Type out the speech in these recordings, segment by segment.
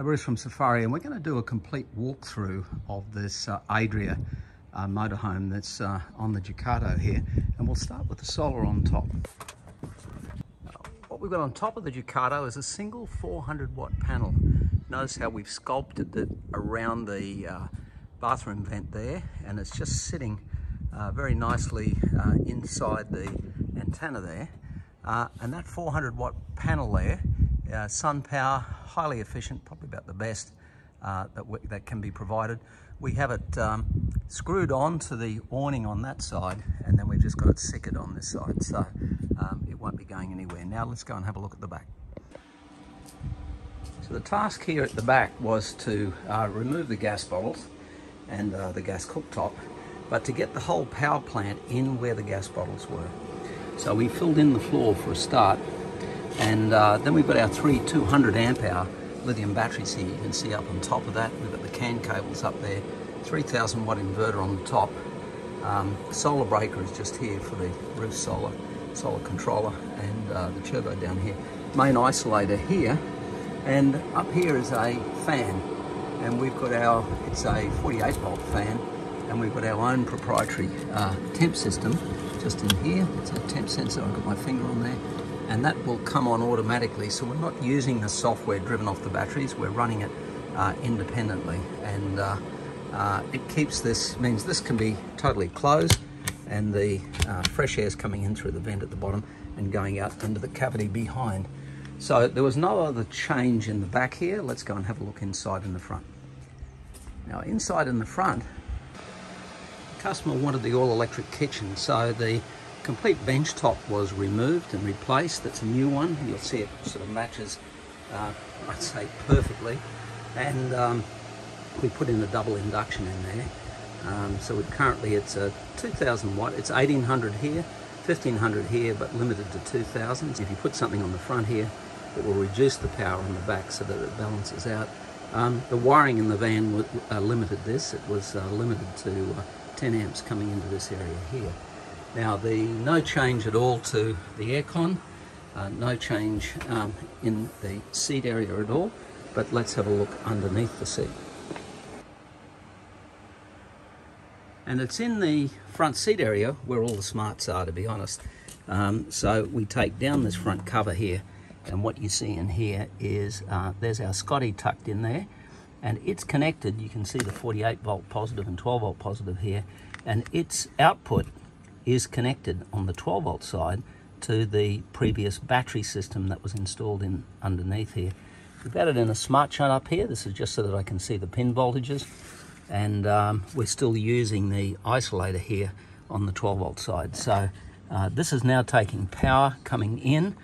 Bruce from Safiery, and we're going to do a complete walkthrough of this uh, Adria uh, motorhome that's uh, on the Ducato here. And we'll start with the solar on top. What we've got on top of the Ducato is a single 400 watt panel. Notice how we've sculpted it around the uh, bathroom vent there, and it's just sitting uh, very nicely uh, inside the antenna there. and that 400 watt panel there uh, SunPower, highly efficient, probably about the best uh, that, that can be provided. We have it um, screwed on to the awning on that side and then we've just got it second on this side so um, it won't be going anywhere. Now let's go and have a look at the back. So the task here at the back was to uh, remove the gas bottles and uh, the gas cooktop but to get the whole power plant in where the gas bottles were. So we filled in the floor for a start and uh, then we've got our three 200 amp hour lithium batteries here. You can see up on top of that, we've got the CAN cables up there, 3000 watt inverter on the top. Um, solar breaker is just here for the roof solar, solar controller and uh, the turbo down here. Main isolator here, and up here is a fan. And we've got our, it's a 48 volt fan, and we've got our own proprietary uh, temp system just in here. It's a temp sensor, I've got my finger on there and that will come on automatically. So we're not using the software driven off the batteries, we're running it uh, independently. And uh, uh, it keeps this, means this can be totally closed and the uh, fresh air is coming in through the vent at the bottom and going out into the cavity behind. So there was no other change in the back here. Let's go and have a look inside in the front. Now inside in the front, the customer wanted the all-electric kitchen. So the complete bench top was removed and replaced. That's a new one. You'll see it sort of matches, uh, I'd say, perfectly. And um, we put in a double induction in there. Um, so currently it's a 2000 watt. It's 1800 here, 1500 here, but limited to 2000. If you put something on the front here, it will reduce the power on the back so that it balances out. Um, the wiring in the van uh, limited this. It was uh, limited to uh, 10 amps coming into this area here. Now the no change at all to the aircon, uh, no change um, in the seat area at all, but let's have a look underneath the seat. And it's in the front seat area where all the smarts are, to be honest. Um, so we take down this front cover here, and what you see in here is uh, there's our Scotty tucked in there, and it's connected. You can see the 48 volt positive and 12 volt positive here, and its output is connected on the 12 volt side to the previous battery system that was installed in underneath here. We've added in a smart shunt up here. This is just so that I can see the pin voltages. And um, we're still using the isolator here on the 12 volt side. So uh, this is now taking power coming in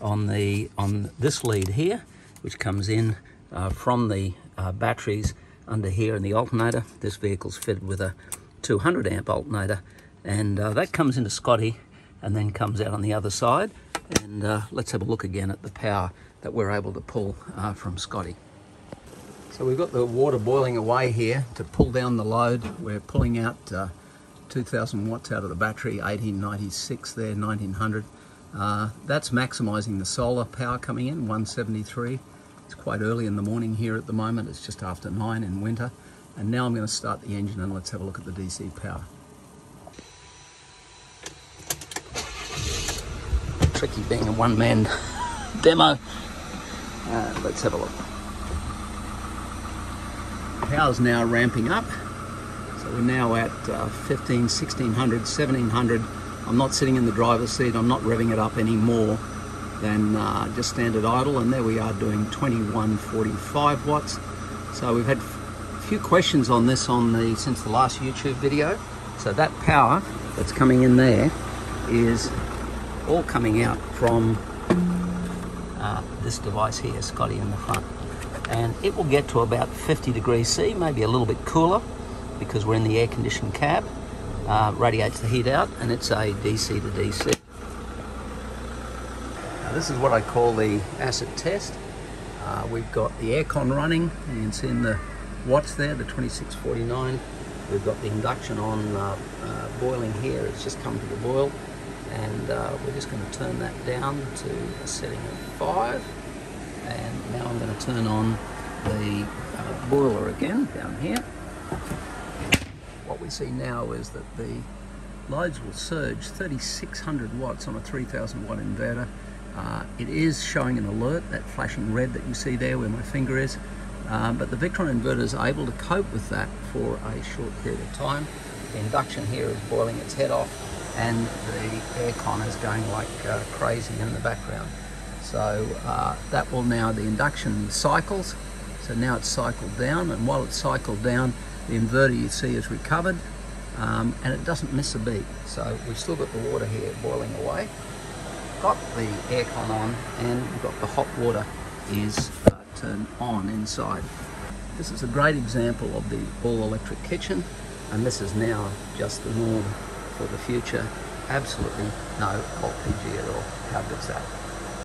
on the on this lead here, which comes in uh, from the uh, batteries under here in the alternator. This vehicle's fitted with a 200 amp alternator and uh, that comes into Scotty and then comes out on the other side and uh, let's have a look again at the power that we're able to pull uh, from Scotty. So we've got the water boiling away here to pull down the load. We're pulling out uh, 2000 watts out of the battery, 1896 there, 1900. Uh, that's maximizing the solar power coming in, 173. It's quite early in the morning here at the moment. It's just after nine in winter. And now I'm going to start the engine and let's have a look at the DC power. Tricky being a one-man demo. Uh, let's have a look. Power's now ramping up. So we're now at uh, 15, 1600, 1700. I'm not sitting in the driver's seat. I'm not revving it up any more than uh, just standard idle. And there we are doing 2145 watts. So we've had a few questions on this on the since the last YouTube video. So that power that's coming in there is all coming out from uh, this device here, Scotty in the front. And it will get to about 50 degrees C, maybe a little bit cooler because we're in the air-conditioned cab. Uh, radiates the heat out and it's a DC to DC. Now, this is what I call the acid test. Uh, we've got the aircon running, you can see in the watts there, the 2649. We've got the induction on uh, uh, boiling here, it's just come to the boil and uh, we're just going to turn that down to a setting of 5 and now I'm going to turn on the uh, boiler again down here. What we see now is that the loads will surge 3600 watts on a 3000 watt inverter. Uh, it is showing an alert, that flashing red that you see there where my finger is, um, but the Victron inverter is able to cope with that for a short period of time. The induction here is boiling its head off and the aircon is going like uh, crazy in the background. So uh, that will now, the induction cycles, so now it's cycled down and while it's cycled down, the inverter you see is recovered um, and it doesn't miss a beat. So we've still got the water here boiling away, got the aircon on and we've got the hot water is uh, turned on inside. This is a great example of the all-electric kitchen and this is now just the for the future. Absolutely no LPG at all. How good's that?